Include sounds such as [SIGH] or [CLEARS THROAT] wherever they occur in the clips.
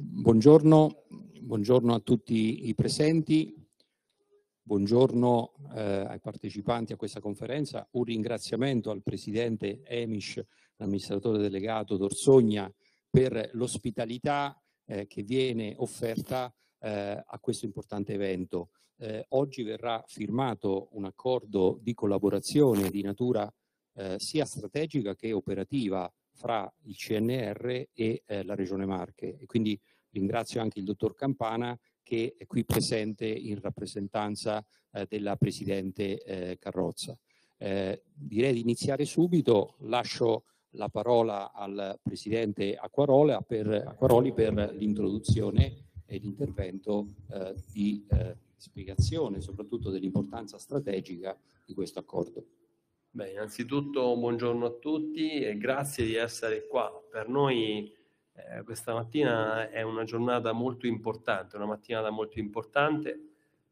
Buongiorno, buongiorno a tutti i presenti, buongiorno eh, ai partecipanti a questa conferenza, un ringraziamento al Presidente Emish, l'amministratore delegato Dorsogna, per l'ospitalità eh, che viene offerta eh, a questo importante evento. Eh, oggi verrà firmato un accordo di collaborazione di natura eh, sia strategica che operativa fra il CNR e eh, la Regione Marche. E quindi ringrazio anche il dottor Campana che è qui presente in rappresentanza eh, della Presidente eh, Carrozza. Eh, direi di iniziare subito, lascio la parola al Presidente per, Acquaroli per l'introduzione e l'intervento eh, di eh, spiegazione soprattutto dell'importanza strategica di questo accordo. Beh, innanzitutto buongiorno a tutti e grazie di essere qua. Per noi eh, questa mattina è una giornata molto importante, una mattinata molto importante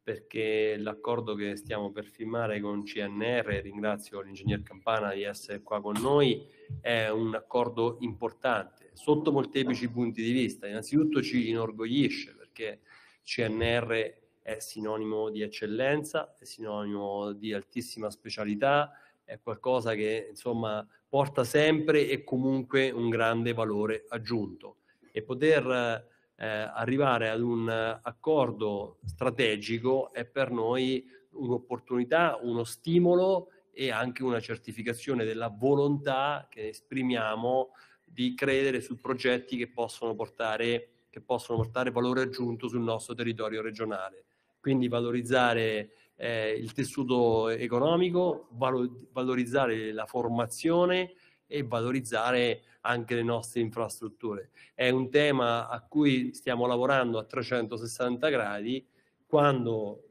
perché l'accordo che stiamo per firmare con CNR, ringrazio l'ingegner Campana di essere qua con noi, è un accordo importante sotto molteplici punti di vista. Innanzitutto ci inorgoglisce perché CNR è sinonimo di eccellenza, è sinonimo di altissima specialità, è qualcosa che insomma porta sempre e comunque un grande valore aggiunto e poter eh, arrivare ad un accordo strategico è per noi un'opportunità, uno stimolo e anche una certificazione della volontà che esprimiamo di credere su progetti che possono portare, che possono portare valore aggiunto sul nostro territorio regionale. Quindi valorizzare eh, il tessuto economico, valorizzare la formazione e valorizzare anche le nostre infrastrutture. È un tema a cui stiamo lavorando a 360 gradi. Quando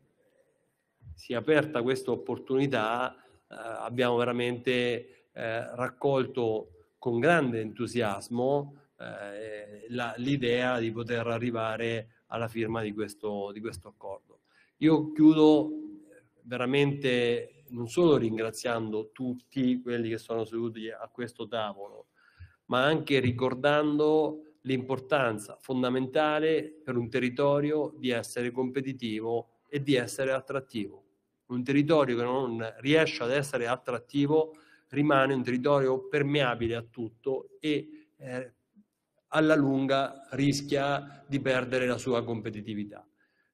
si è aperta questa opportunità eh, abbiamo veramente eh, raccolto con grande entusiasmo eh, l'idea di poter arrivare alla firma di questo, di questo accordo. Io chiudo veramente non solo ringraziando tutti quelli che sono seduti a questo tavolo, ma anche ricordando l'importanza fondamentale per un territorio di essere competitivo e di essere attrattivo. Un territorio che non riesce ad essere attrattivo rimane un territorio permeabile a tutto e eh, alla lunga rischia di perdere la sua competitività.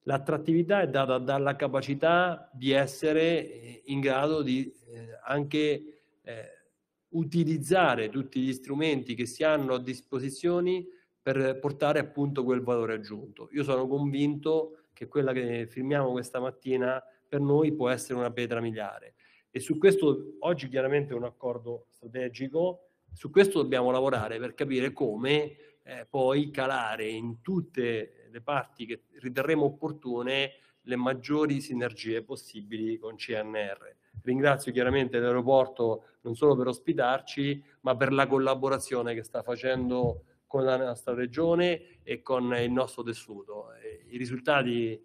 L'attrattività è data dalla capacità di essere eh, in grado di eh, anche eh, utilizzare tutti gli strumenti che si hanno a disposizione per portare appunto quel valore aggiunto. Io sono convinto che quella che firmiamo questa mattina per noi può essere una pietra miliare e su questo oggi chiaramente è un accordo strategico, su questo dobbiamo lavorare per capire come eh, poi calare in tutte le parti che riterremo opportune le maggiori sinergie possibili con CNR. Ringrazio chiaramente l'aeroporto non solo per ospitarci, ma per la collaborazione che sta facendo con la nostra regione e con il nostro tessuto. I risultati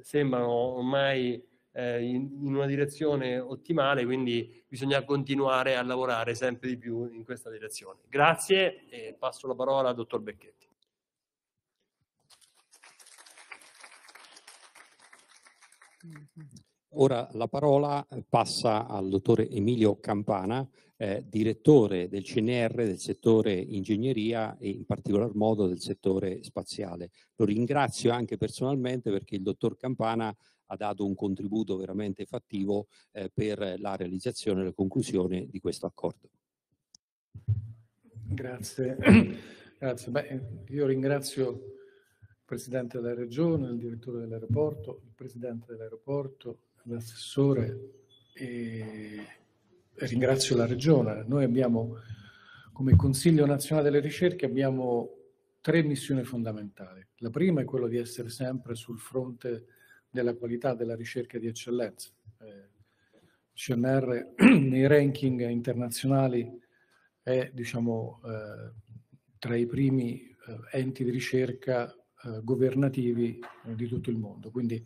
sembrano ormai eh, in, una direzione ottimale, quindi bisogna continuare a lavorare sempre di più in questa direzione. Grazie e passo la parola al dottor Becchetti. Ora la parola eh, passa al dottore Emilio Campana, eh, direttore del CNR del settore ingegneria e in particolar modo del settore spaziale. Lo ringrazio anche personalmente perché il dottor Campana ha dato un contributo veramente fattivo eh, per la realizzazione e la conclusione di questo accordo. Grazie. [CLEARS THROAT] Grazie. Beh, io ringrazio Presidente della Regione, il Direttore dell'Aeroporto, il Presidente dell'Aeroporto, l'assessore e ringrazio la Regione. Noi abbiamo, come Consiglio Nazionale delle Ricerche, abbiamo tre missioni fondamentali. La prima è quella di essere sempre sul fronte della qualità della ricerca di eccellenza. Eh, CNR [CLEARS THROAT] nei ranking internazionali è diciamo, eh, tra i primi eh, enti di ricerca eh, governativi eh, di tutto il mondo. Quindi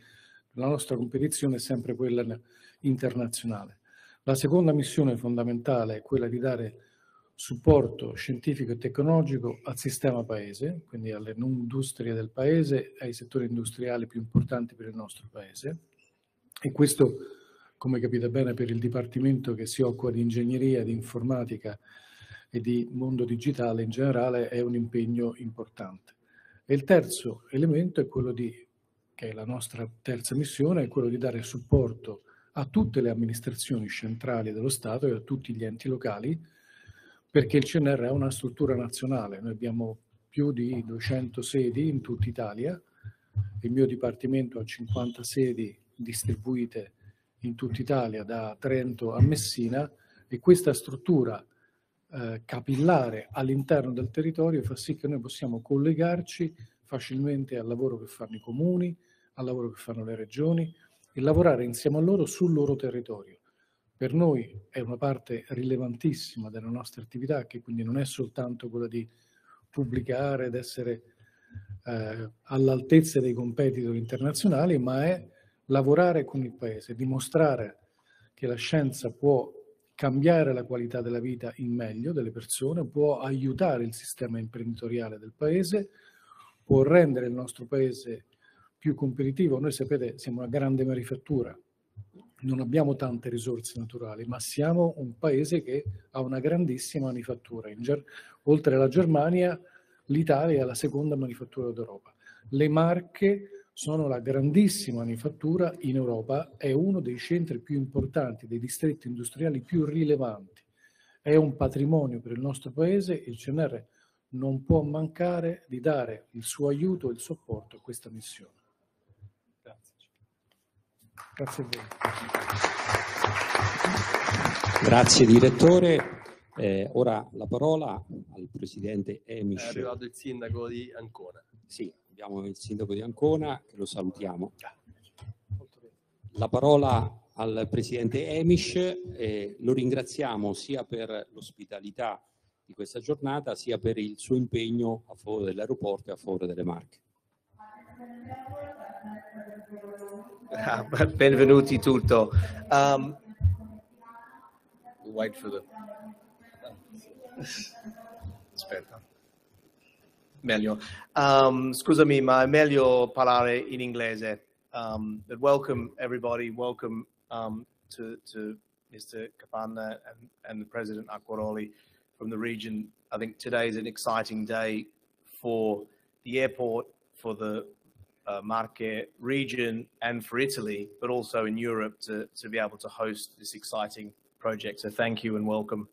la nostra competizione è sempre quella internazionale. La seconda missione fondamentale è quella di dare supporto scientifico e tecnologico al sistema paese, quindi alle industrie del paese, ai settori industriali più importanti per il nostro paese. E questo, come capite bene, per il Dipartimento che si occupa di ingegneria, di informatica e di mondo digitale in generale, è un impegno importante. E il terzo elemento è quello di, che è la nostra terza missione, è quello di dare supporto a tutte le amministrazioni centrali dello Stato e a tutti gli enti locali, perché il CNR è una struttura nazionale. Noi abbiamo più di 200 sedi in tutta Italia, il mio dipartimento ha 50 sedi distribuite in tutta Italia, da Trento a Messina, e questa struttura eh, capillare all'interno del territorio fa sì che noi possiamo collegarci facilmente al lavoro che fanno i comuni, al lavoro che fanno le regioni e lavorare insieme a loro sul loro territorio. Per noi è una parte rilevantissima della nostra attività, che quindi non è soltanto quella di pubblicare ed essere eh, all'altezza dei competitor internazionali, ma è lavorare con il Paese, dimostrare che la scienza può cambiare la qualità della vita in meglio delle persone, può aiutare il sistema imprenditoriale del paese, può rendere il nostro paese più competitivo. Noi sapete siamo una grande manifattura, non abbiamo tante risorse naturali, ma siamo un paese che ha una grandissima manifattura. Oltre alla Germania, l'Italia è la seconda manifattura d'Europa. Le Marche sono la grandissima manifattura in Europa, è uno dei centri più importanti, dei distretti industriali più rilevanti. È un patrimonio per il nostro paese il CNR non può mancare di dare il suo aiuto e il supporto a questa missione. Grazie. Grazie a voi. Grazie direttore. Eh, ora la parola al presidente Emish. È arrivato il sindaco di Ancona. Sì, abbiamo il sindaco di Ancona, che lo salutiamo. La parola al presidente Emish, eh, lo ringraziamo sia per l'ospitalità di questa giornata, sia per il suo impegno a favore dell'aeroporto e a favore delle Marche. Ah, benvenuti tutto. Um, wait for the... Aspetta. Meglio. Um, scusami, ma è meglio parlare in inglese. Um, but welcome everybody, welcome um, to, to Mr. Capanna and, and the President Acquaroli from the region. I think today is an exciting day for the airport, for the uh, Marche region and for Italy, but also in Europe to, to be able to host this exciting project. So thank you and welcome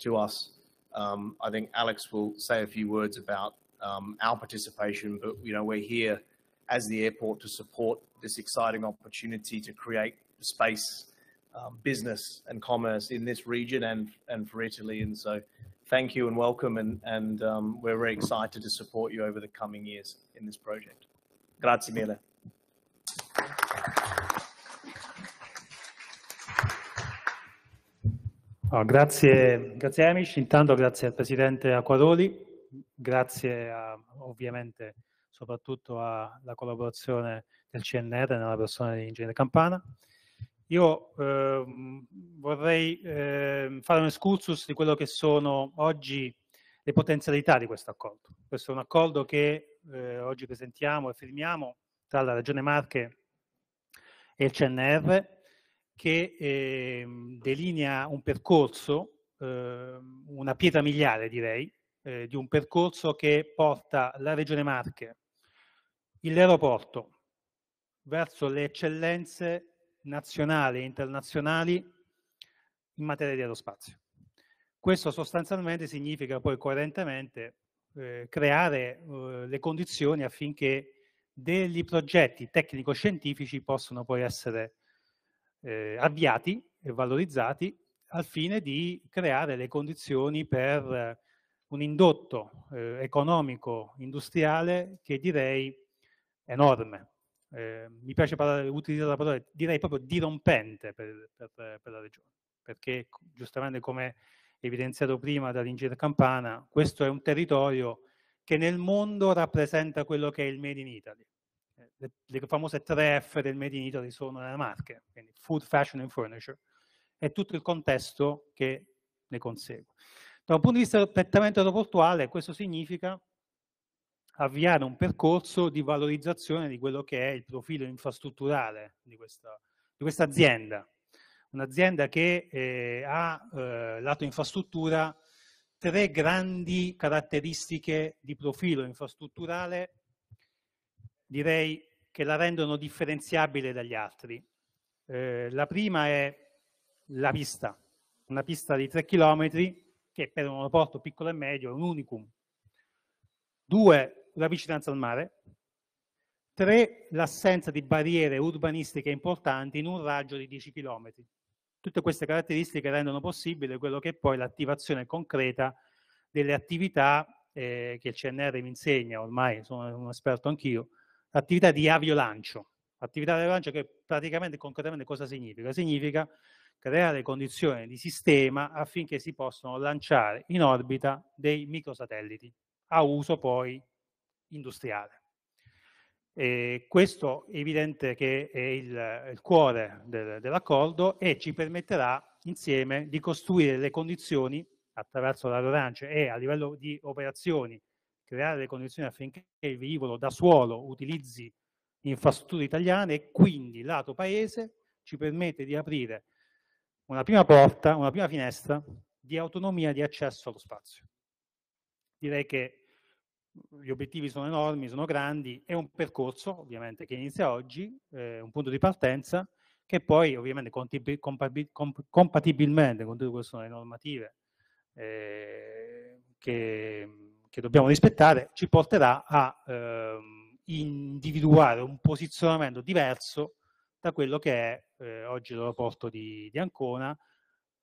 to us. Um, I think Alex will say a few words about um, our participation, but you know we're here as the airport to support this exciting opportunity to create space, um, business, and commerce in this region and and for Italy. And so, thank you and welcome, and and um, we're very excited to support you over the coming years in this project. Grazie mille. Oh, grazie, grazie Amish, intanto grazie al Presidente Acquaroli grazie a, ovviamente soprattutto alla collaborazione del CNR nella persona di Ingegnere Campana. Io eh, vorrei eh, fare un excursus di quello che sono oggi le potenzialità di questo accordo. Questo è un accordo che eh, oggi presentiamo e firmiamo tra la Regione Marche e il CNR che ehm, delinea un percorso, ehm, una pietra miliare direi, eh, di un percorso che porta la Regione Marche, l'aeroporto, verso le eccellenze nazionali e internazionali in materia di aerospazio. Questo sostanzialmente significa poi coerentemente eh, creare eh, le condizioni affinché degli progetti tecnico-scientifici possano poi essere eh, avviati e valorizzati al fine di creare le condizioni per un indotto eh, economico industriale che direi enorme. Eh, mi piace parlare, utilizzare la parola, direi proprio dirompente per, per, per la regione, perché giustamente come evidenziato prima dall'ingegnere Campana, questo è un territorio che nel mondo rappresenta quello che è il Made in Italy. Eh, le, le famose tre F del Made in Italy sono nelle marche, quindi food, fashion and furniture, e tutto il contesto che ne consegue. Da un punto di vista prettamente aeroportuale, questo significa avviare un percorso di valorizzazione di quello che è il profilo infrastrutturale di questa, di questa azienda. Un'azienda che eh, ha eh, lato infrastruttura tre grandi caratteristiche di profilo infrastrutturale, direi che la rendono differenziabile dagli altri. Eh, la prima è la pista, una pista di 3 km che per un aeroporto piccolo e medio è un unicum. Due, la vicinanza al mare. Tre, l'assenza di barriere urbanistiche importanti in un raggio di 10 km. Tutte queste caratteristiche rendono possibile quello che è poi l'attivazione concreta delle attività eh, che il CNR mi insegna, ormai sono un esperto anch'io, attività di aviolancio. Attività di aviolancio che praticamente concretamente cosa significa? Significa creare condizioni di sistema affinché si possano lanciare in orbita dei microsatelliti a uso poi industriale. E questo è evidente che è il, il cuore del, dell'accordo e ci permetterà insieme di costruire le condizioni attraverso l'aerolancio e a livello di operazioni creare le condizioni affinché il velivolo da suolo utilizzi infrastrutture italiane e quindi lato paese ci permette di aprire una prima porta, una prima finestra di autonomia di accesso allo spazio. Direi che gli obiettivi sono enormi, sono grandi, è un percorso ovviamente che inizia oggi, eh, un punto di partenza che poi ovviamente compatibilmente con tutte queste normative eh, che, che, dobbiamo rispettare ci porterà a eh, individuare un posizionamento diverso da quello che è eh, oggi l'aeroporto di, di Ancona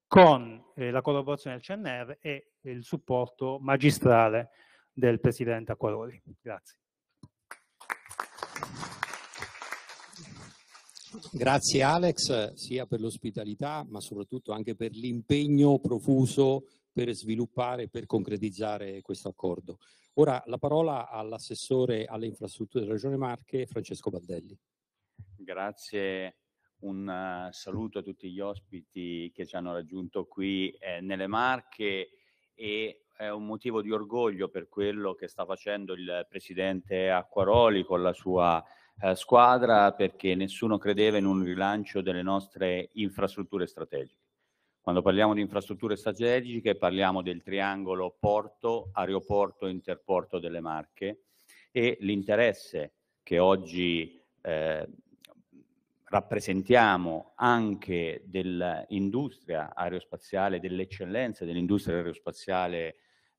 con eh, la collaborazione del CNR e il supporto magistrale del Presidente Acquaroli. Grazie. Grazie Alex, sia per l'ospitalità, ma soprattutto anche per l'impegno profuso per sviluppare e per concretizzare questo accordo. Ora la parola all'assessore alle infrastrutture della Regione Marche, Francesco Baldelli. Grazie, un uh, saluto a tutti gli ospiti che ci hanno raggiunto qui eh, nelle Marche e è un motivo di orgoglio per quello che sta facendo il presidente Acquaroli con la sua eh, squadra perché nessuno credeva in un rilancio delle nostre infrastrutture strategiche. Quando parliamo di infrastrutture strategiche parliamo del triangolo porto, aeroporto, interporto delle Marche e l'interesse che oggi eh, rappresentiamo anche dell'industria aerospaziale, dell'eccellenza dell'industria aerospaziale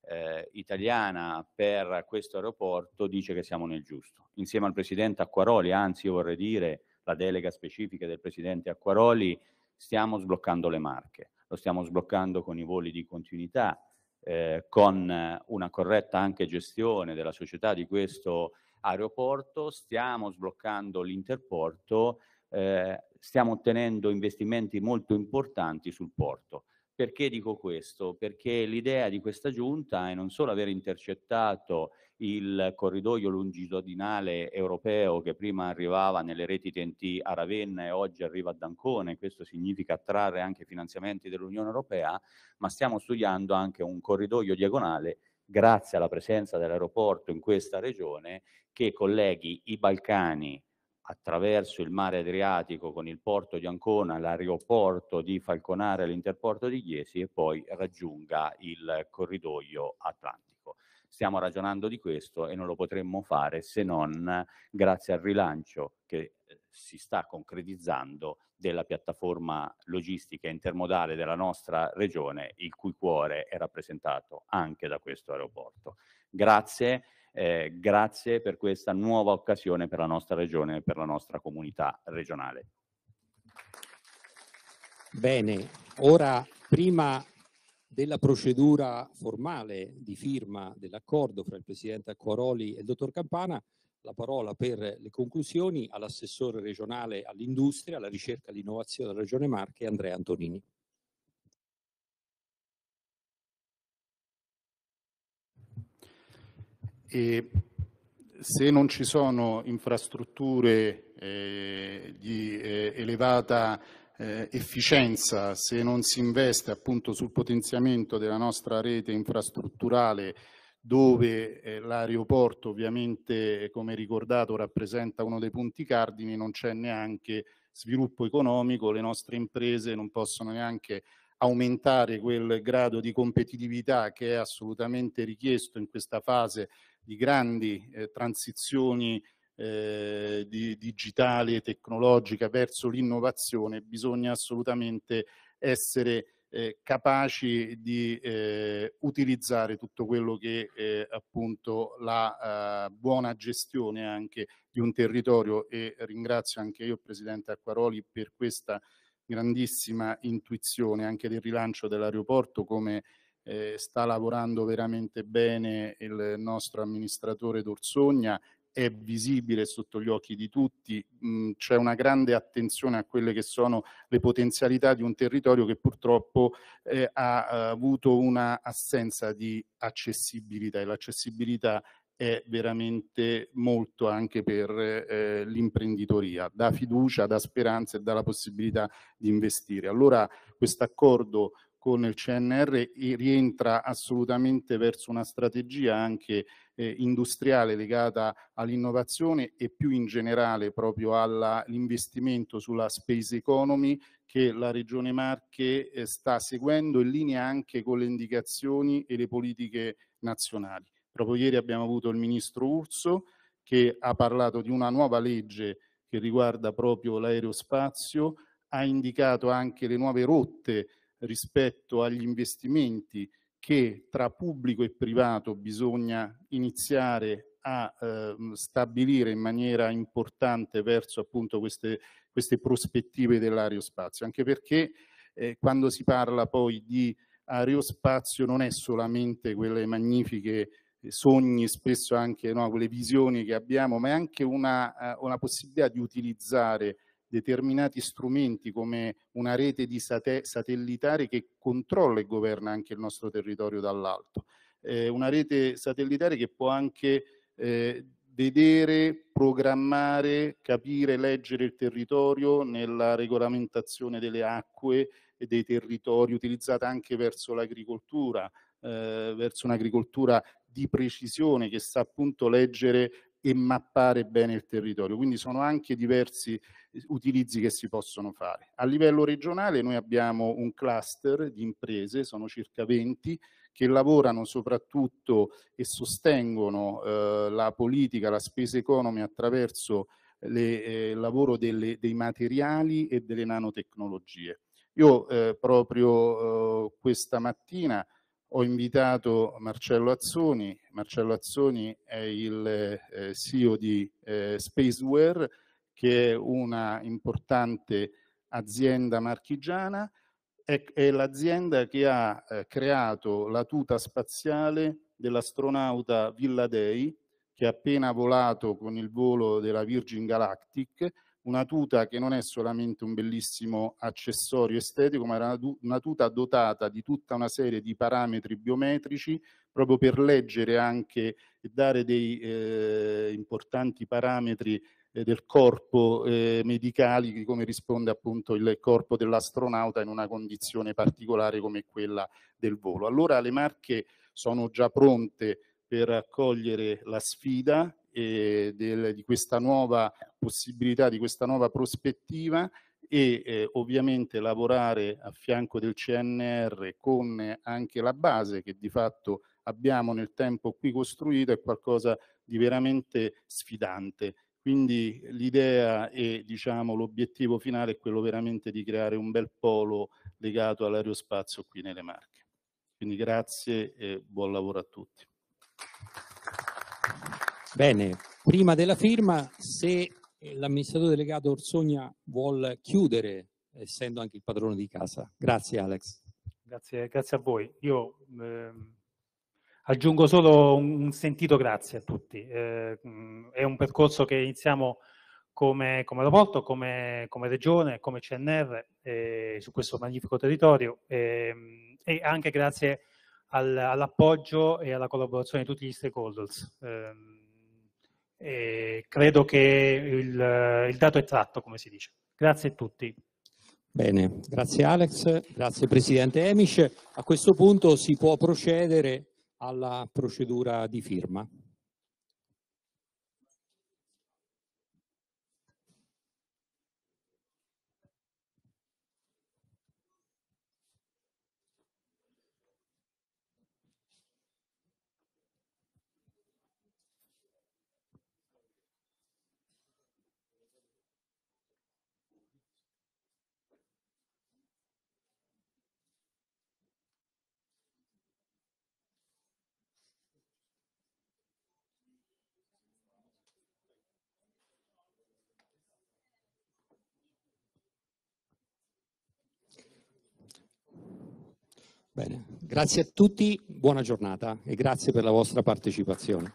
eh, italiana per questo aeroporto, dice che siamo nel giusto. Insieme al Presidente Acquaroli, anzi io vorrei dire la delega specifica del Presidente Acquaroli, stiamo sbloccando le marche. Lo stiamo sbloccando con i voli di continuità, eh, con una corretta anche gestione della società di questo aeroporto, stiamo sbloccando l'interporto eh, stiamo ottenendo investimenti molto importanti sul porto. Perché dico questo? Perché l'idea di questa giunta è non solo aver intercettato il corridoio longitudinale europeo che prima arrivava nelle reti TNT a Ravenna e oggi arriva a Dancone, questo significa attrarre anche finanziamenti dell'Unione Europea, ma stiamo studiando anche un corridoio diagonale grazie alla presenza dell'aeroporto in questa regione che colleghi i Balcani attraverso il mare Adriatico con il porto di Ancona, l'aeroporto di Falconare, l'interporto di Chiesi e poi raggiunga il corridoio atlantico. Stiamo ragionando di questo e non lo potremmo fare se non grazie al rilancio che eh, si sta concretizzando della piattaforma logistica intermodale della nostra regione, il cui cuore è rappresentato anche da questo aeroporto. Grazie eh, grazie per questa nuova occasione per la nostra regione e per la nostra comunità regionale. Bene, ora prima della procedura formale di firma dell'accordo fra il Presidente Acquaroli e il Dottor Campana, la parola per le conclusioni all'assessore regionale all'industria, alla ricerca e all'innovazione della Regione Marche, Andrea Antonini. E se non ci sono infrastrutture eh, di eh, elevata eh, efficienza, se non si investe appunto sul potenziamento della nostra rete infrastrutturale dove eh, l'aeroporto ovviamente, come ricordato, rappresenta uno dei punti cardini, non c'è neanche sviluppo economico, le nostre imprese non possono neanche aumentare quel grado di competitività che è assolutamente richiesto in questa fase di grandi eh, transizioni eh, di, digitali e tecnologica verso l'innovazione, bisogna assolutamente essere eh, capaci di eh, utilizzare tutto quello che è appunto la eh, buona gestione anche di un territorio. E ringrazio anche io Presidente Acquaroli per questa grandissima intuizione anche del rilancio dell'aeroporto come eh, sta lavorando veramente bene il nostro amministratore D'Orsogna è visibile sotto gli occhi di tutti, mm, c'è una grande attenzione a quelle che sono le potenzialità di un territorio che purtroppo eh, ha, ha avuto una assenza di accessibilità e l'accessibilità è veramente molto anche per eh, l'imprenditoria, dà fiducia, dà speranza e dà la possibilità di investire. Allora questo accordo con il CNR rientra assolutamente verso una strategia anche eh, industriale legata all'innovazione e più in generale proprio all'investimento sulla space economy che la Regione Marche eh, sta seguendo in linea anche con le indicazioni e le politiche nazionali. Proprio ieri abbiamo avuto il Ministro Urso che ha parlato di una nuova legge che riguarda proprio l'aerospazio, ha indicato anche le nuove rotte rispetto agli investimenti che tra pubblico e privato bisogna iniziare a eh, stabilire in maniera importante verso appunto queste, queste prospettive dell'aerospazio, anche perché eh, quando si parla poi di aerospazio non è solamente quelle magnifiche eh, sogni, spesso anche no, quelle visioni che abbiamo, ma è anche una, eh, una possibilità di utilizzare determinati strumenti come una rete sate satellitare che controlla e governa anche il nostro territorio dall'alto. Eh, una rete satellitare che può anche eh, vedere, programmare, capire, leggere il territorio nella regolamentazione delle acque e dei territori, utilizzata anche verso l'agricoltura, eh, verso un'agricoltura di precisione che sa appunto leggere e mappare bene il territorio. Quindi sono anche diversi eh, utilizzi che si possono fare. A livello regionale noi abbiamo un cluster di imprese, sono circa 20, che lavorano soprattutto e sostengono eh, la politica, la spesa economy attraverso il eh, lavoro delle, dei materiali e delle nanotecnologie. Io eh, proprio eh, questa mattina ho invitato Marcello Azzoni, Marcello Azzoni è il eh, CEO di eh, Spaceware, che è una importante azienda marchigiana, è, è l'azienda che ha eh, creato la tuta spaziale dell'astronauta Villadei, che ha appena volato con il volo della Virgin Galactic, una tuta che non è solamente un bellissimo accessorio estetico, ma era una tuta dotata di tutta una serie di parametri biometrici proprio per leggere anche e dare dei eh, importanti parametri eh, del corpo eh, medicali di come risponde appunto il corpo dell'astronauta in una condizione particolare come quella del volo. Allora le marche sono già pronte per accogliere la sfida eh, del, di questa nuova possibilità, di questa nuova prospettiva e eh, ovviamente lavorare a fianco del CNR con anche la base che di fatto abbiamo nel tempo qui costruito è qualcosa di veramente sfidante. Quindi l'idea e diciamo, l'obiettivo finale è quello veramente di creare un bel polo legato all'aerospazio qui nelle Marche. Quindi grazie e buon lavoro a tutti. Bene, prima della firma, se l'amministratore delegato Orsogna vuol chiudere, essendo anche il padrone di casa. Grazie Alex. Grazie, grazie a voi. Io eh, aggiungo solo un, sentito grazie a tutti. Eh, è un percorso che iniziamo come, come aeroporto, come, come, regione, come CNR eh, su questo magnifico territorio ehm, e anche grazie al, all'appoggio e alla collaborazione di tutti gli stakeholders. E credo che il, il dato è tratto, come si dice. Grazie a tutti. Bene, grazie Alex, grazie Presidente Emish. A questo punto si può procedere alla procedura di firma. Bene, grazie a tutti, buona giornata e grazie per la vostra partecipazione.